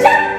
jump.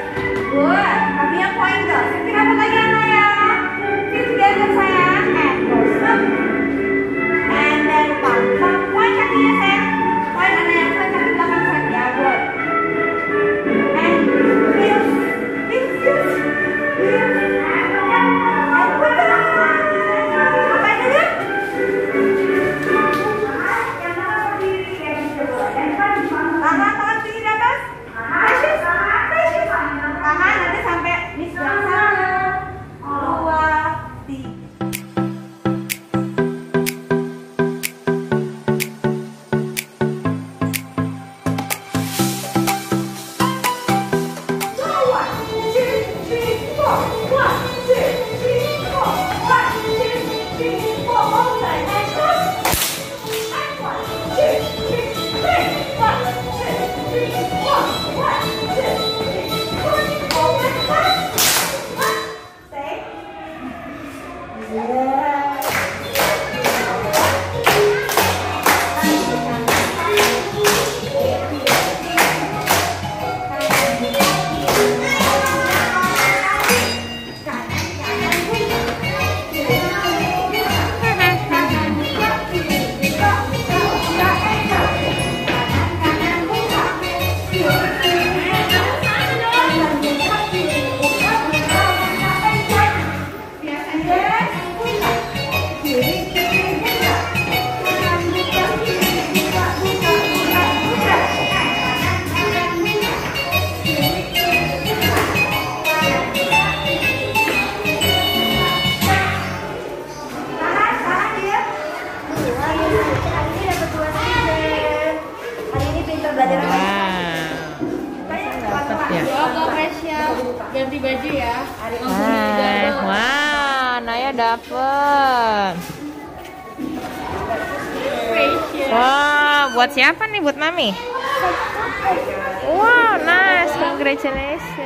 Ganti baju ya. Nah, wow, Naya dapet. Wow, buat siapa nih? Buat mami? Wow, nice. Congratulations.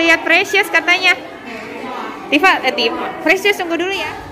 Lihat Precious katanya. Tifa, eh, Tifa. Precious tunggu dulu ya.